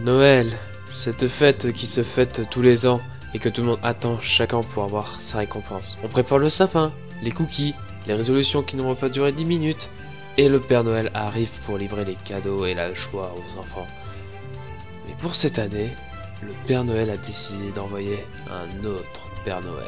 Noël, cette fête qui se fête tous les ans et que tout le monde attend chaque an pour avoir sa récompense. On prépare le sapin, les cookies, les résolutions qui n'auront pas duré 10 minutes, et le Père Noël arrive pour livrer les cadeaux et la joie aux enfants. Mais pour cette année, le Père Noël a décidé d'envoyer un autre Père Noël.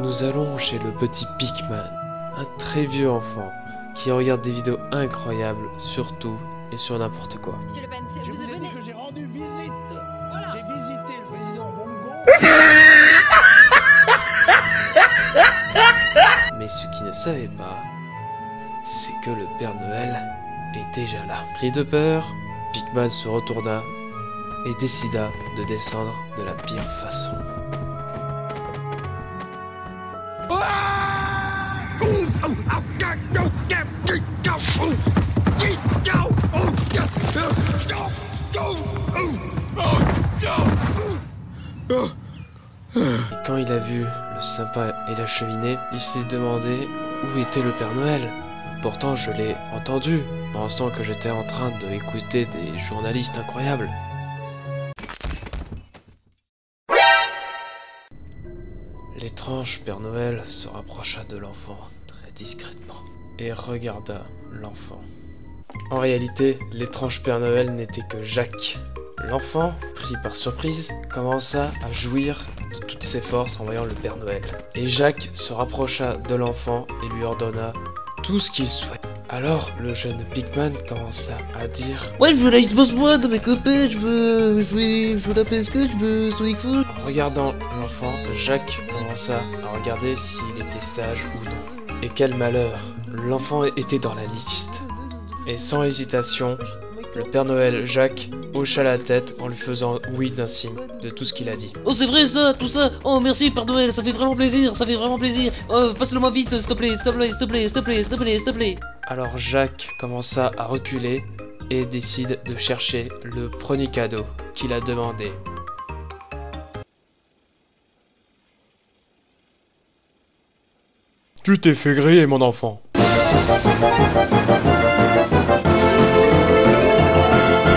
Nous allons chez le petit Pikman, un très vieux enfant qui regarde des vidéos incroyables sur tout et sur n'importe quoi. Monsieur Le Pen, Je vous vous ai venez dit que j'ai rendu visite. Voilà. J'ai visité le président Bongo. Mais ce qu'il ne savait pas, c'est que le Père Noël est déjà là. Pris de peur, Pikman se retourna et décida de descendre de la pire façon. Quand il a vu le sapin et la cheminée, il s'est demandé où était le Père Noël. Pourtant, je l'ai entendu pendant que j'étais en train de écouter des journalistes incroyables. L'étrange Père Noël se rapprocha de l'enfant très discrètement et regarda l'enfant. En réalité, l'étrange Père Noël n'était que Jacques. L'enfant, pris par surprise, commença à jouir de toutes ses forces en voyant le Père Noël. Et Jacques se rapprocha de l'enfant et lui ordonna tout ce qu'il souhaitait. Alors, le jeune Pigman commença à dire Ouais, je veux la Xbox One avec copain, je veux jouer, je veux la PS4, je veux Sonic Foot. En regardant l'enfant, Jacques commença à regarder s'il était sage ou non. Et quel malheur L'enfant était dans la liste. Et sans hésitation, le Père Noël Jacques hocha la tête en lui faisant oui d'un signe de tout ce qu'il a dit. Oh, c'est vrai ça, tout ça. Oh, merci Père Noël, ça fait vraiment plaisir, ça fait vraiment plaisir. Oh, passe-le moi vite, s'il te plaît, s'il te plaît, s'il te plaît, s'il te plaît, s'il te plaît, s'il te plaît. Alors Jacques commença à reculer et décide de chercher le premier cadeau qu'il a demandé. Tu t'es fait griller, mon enfant.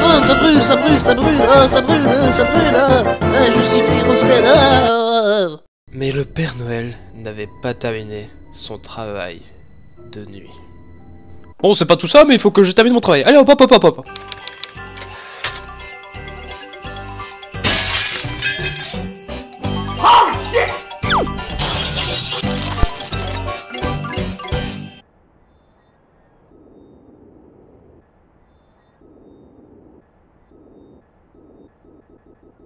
Oh, ça brûle, ça brûle, ça brûle, oh, ça brûle, oh, ça brûle, oh. Ah, je suis ah. Mais le Père Noël n'avait pas terminé son travail de nuit. Bon, c'est pas tout ça, mais il faut que je termine mon travail. Allez, hop, hop, hop, hop, hop.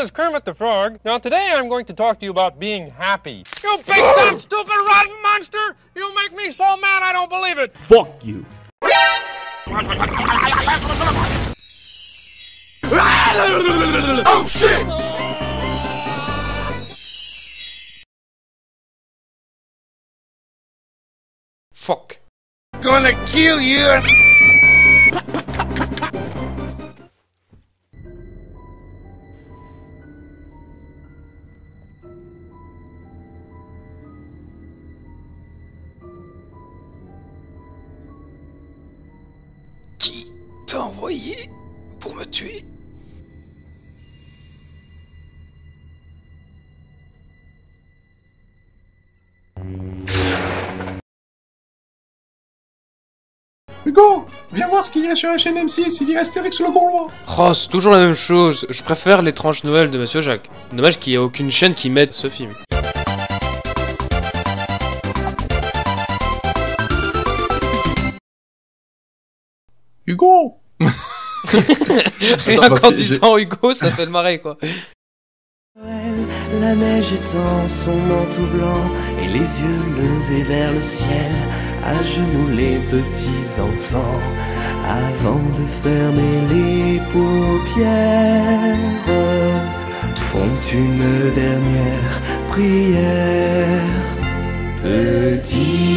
This is Kermit the Frog. Now today I'm going to talk to you about being happy. You big fat stupid rotten monster! You make me so mad I don't believe it! Fuck you. Oh, shit! Fuck. Gonna kill you! t'a envoyé pour me tuer Hugo Viens voir ce qu'il y a sur HNM6, il y a Astérix le Gaulois Oh, c'est toujours la même chose Je préfère l'étrange Noël de Monsieur Jacques. Dommage qu'il n'y ait aucune chaîne qui mette ce film. Hugo Rien qu'en disant Hugo, ça fait le marrer quoi. La neige étend son manteau blanc et les yeux levés vers le ciel, à genoux les petits enfants, avant de fermer les paupières, font une dernière prière. Petit